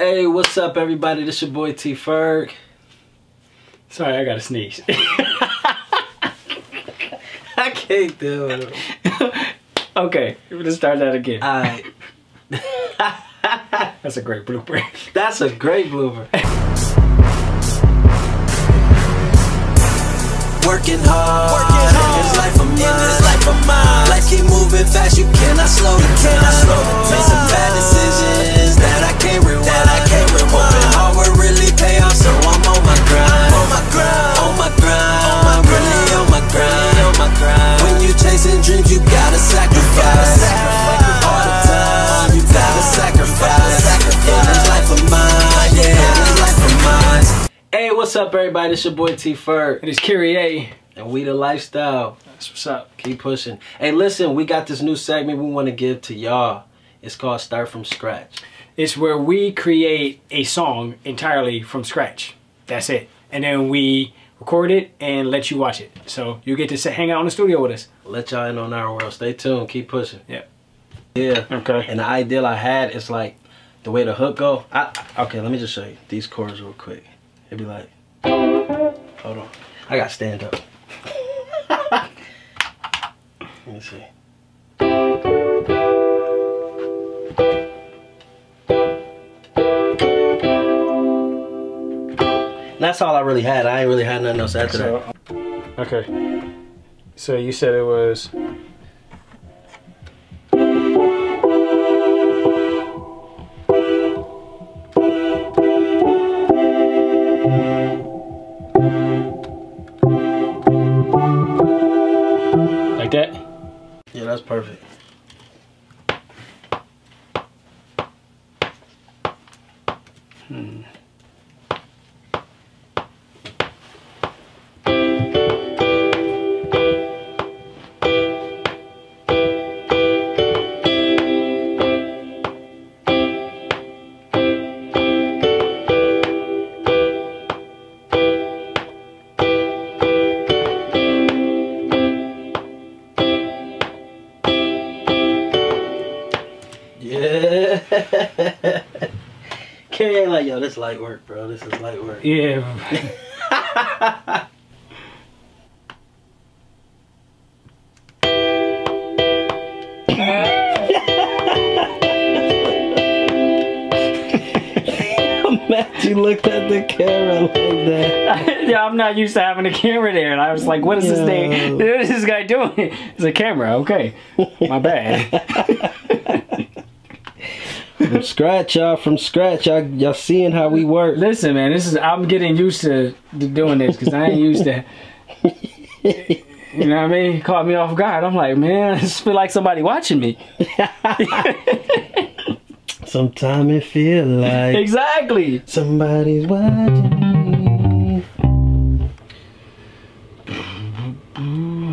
Hey, what's up, everybody? This your boy T Ferg. Sorry, I gotta sneeze. I can't do it. okay, we're gonna start that again. Alright. That's a great blooper. That's a great blooper. Working hard, working hard. In this life of mine, in this life of mine. Life keep moving fast, you cannot slow, you cannot slow. Made some bad decisions that I can't rewind, that I what's up, everybody? It's your boy T Ferg. It is Kyrie. And we the lifestyle. That's what's up. Keep pushing. Hey, listen, we got this new segment we want to give to y'all. It's called Start From Scratch. It's where we create a song entirely from scratch. That's it. And then we record it and let you watch it. So you get to sit, hang out in the studio with us. Let y'all in on our world. Stay tuned. Keep pushing. Yeah. Yeah. Okay. And the ideal I had is like the way the hook go. I, okay, let me just show you these chords real quick. It'd be like, hold on. I got to stand up. let me see. That's all I really had. I ain't really had nothing else after that. Okay. So you said it was. That's perfect. Carrie ain't like, yo, this light work, bro. This is light work. Yeah. you looked at the camera like that. yeah, I'm not used to having a camera there, and I was like, "What is this thing? What is this guy doing?" It's a camera. Okay, my bad. From scratch, y'all. From scratch, y'all. Y'all seeing how we work. Listen, man, this is I'm getting used to, to doing this because I ain't used to. You know what I mean? He caught me off guard. I'm like, man, I just feel like somebody watching me. Sometimes it feel like exactly. somebody's watching me.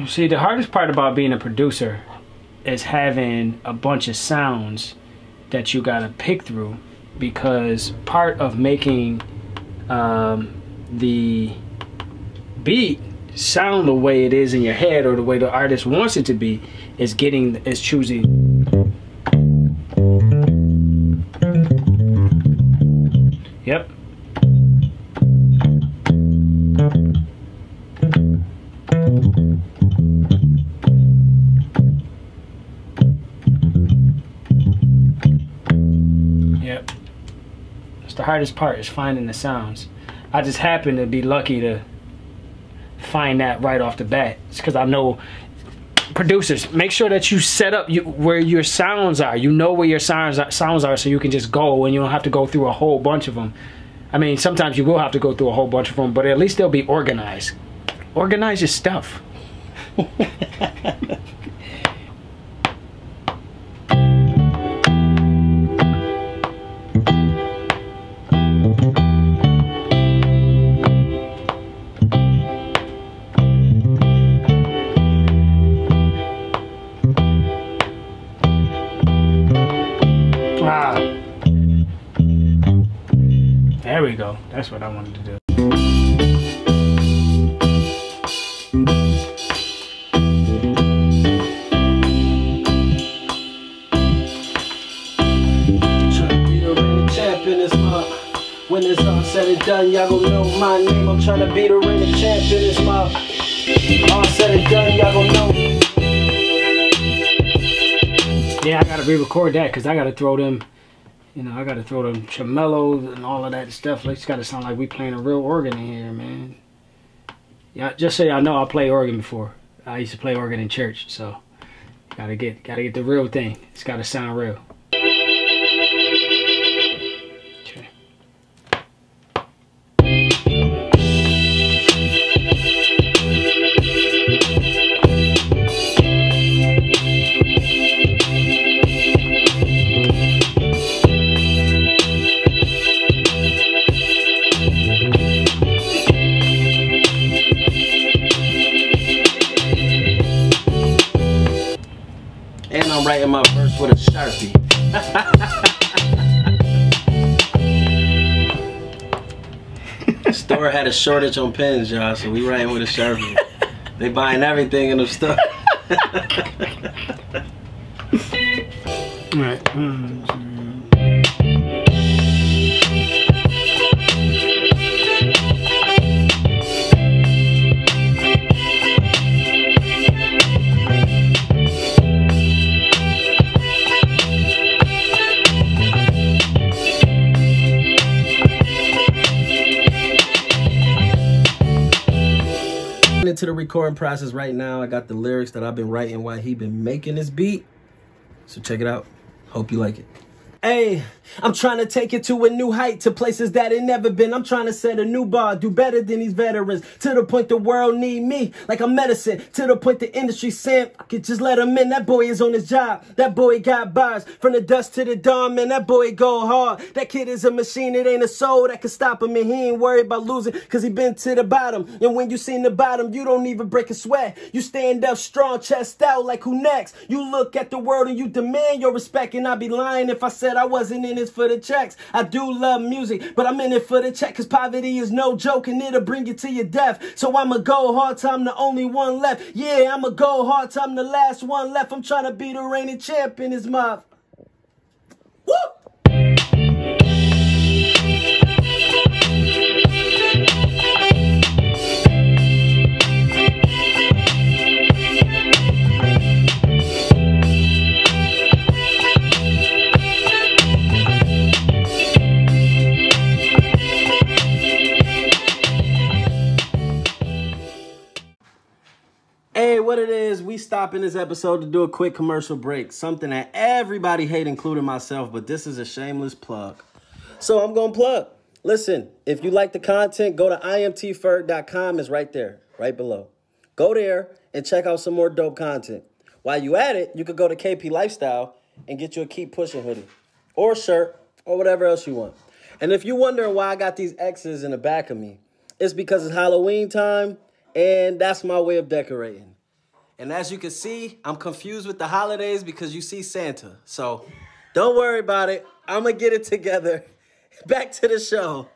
See, the hardest part about being a producer is having a bunch of sounds that you gotta pick through because part of making um, the beat sound the way it is in your head or the way the artist wants it to be is getting is choosing Yep. The hardest part is finding the sounds. I just happen to be lucky to find that right off the bat. It's because I know producers make sure that you set up you, where your sounds are. You know where your sounds are, sounds are, so you can just go and you don't have to go through a whole bunch of them. I mean, sometimes you will have to go through a whole bunch of them, but at least they'll be organized. Organize your stuff. That's what I wanted to do. Trying to be the real champ in this month. When it's all said and done, y'all gon' know my name. I'm tryna be the reigning champ in this month. All said and done, y'all gon' know. Yeah, I gotta re-record that because I gotta throw them. You know, I gotta throw them tremolos and all of that stuff. It's gotta sound like we playing a real organ in here, man. Yeah, just so y'all know, I played organ before. I used to play organ in church, so gotta get gotta get the real thing. It's gotta sound real. I'm writing my verse with a sharpie. Store had a shortage on pens, y'all, so we writing with a sharpie. They buying everything in the store. All right. Mm, into the recording process right now. I got the lyrics that I've been writing while he been making this beat. So check it out. Hope you like it. Hey, I'm trying to take it to a new height, to places that it never been. I'm trying to set a new bar, do better than these veterans. To the point the world need me, like a medicine. To the point the industry saying, I could just let him in. That boy is on his job. That boy got bars. From the dust to the dawn, man, that boy go hard. That kid is a machine, it ain't a soul that can stop him. And he ain't worried about losing, cause he been to the bottom. And when you seen the bottom, you don't even break a sweat. You stand up strong, chest out, like who next? You look at the world and you demand your respect. And I'd be lying if I said I wasn't in it for the checks. I do love music, but I'm in it for the check. Cause poverty is no joke and it'll bring you to your death. So I'ma go hard I'm the only one left. Yeah, I'ma go hard I'm the last one left. I'm trying to be the reigning champ in his we stop this episode to do a quick commercial break. Something that everybody hate, including myself, but this is a shameless plug. So I'm gonna plug. Listen, if you like the content, go to imtferg.com. It's right there, right below. Go there and check out some more dope content. While you at it, you could go to KP Lifestyle and get you a Keep Pushing hoodie or shirt or whatever else you want. And if you're wondering why I got these X's in the back of me, it's because it's Halloween time and that's my way of decorating. And as you can see, I'm confused with the holidays because you see Santa. So don't worry about it. I'm going to get it together. Back to the show.